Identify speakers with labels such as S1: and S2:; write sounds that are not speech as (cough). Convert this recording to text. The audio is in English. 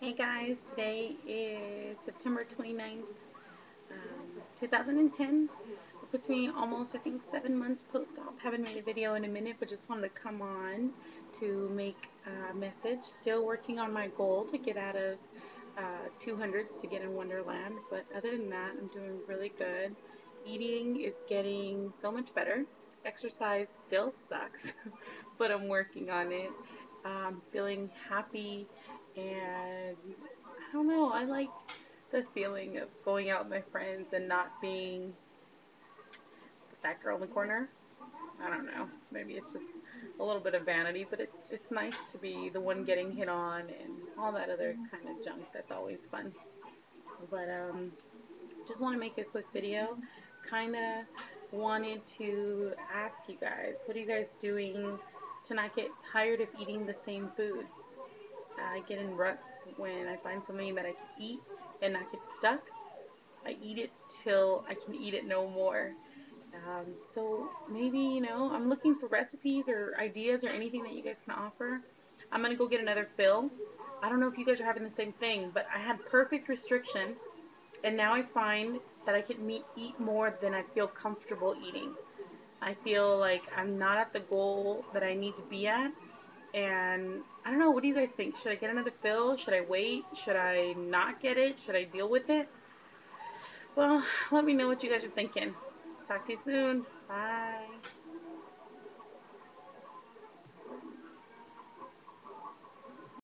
S1: Hey guys, today is September 29th, um, 2010. It puts me almost, I think, seven months post-op. Haven't made a video in a minute, but just wanted to come on to make a message. Still working on my goal to get out of uh, 200s to get in Onederland, but other than that, I'm doing really good. Eating is getting so much better. Exercise still sucks, (laughs) but I'm working on it. Um, feeling happy and I don't know, I like the feeling of going out with my friends and not being that girl in the corner. I don't know. Maybe it's just a little bit of vanity, but it's it's nice to be the one getting hit on and all that other kind of junk that's always fun. But um just want to make a quick video. Kind of wanted to ask you guys, what are you guys doing to not get tired of eating the same foods? I get in ruts when I find something that I can eat and not get stuck. I eat it till I can eat it no more. Um, so maybe, you know, I'm looking for recipes or ideas or anything that you guys can offer. I'm going to go get another fill. I don't know if you guys are having the same thing, but I had perfect restriction and now I find that I can meet, eat more than I feel comfortable eating. I feel like I'm not at the goal that I need to be at and I don't know, what do you guys think? Should I get another fill? Should I wait? Should I not get it? Should I deal with it? Well, let me know what you guys are thinking. Talk to you soon. Bye.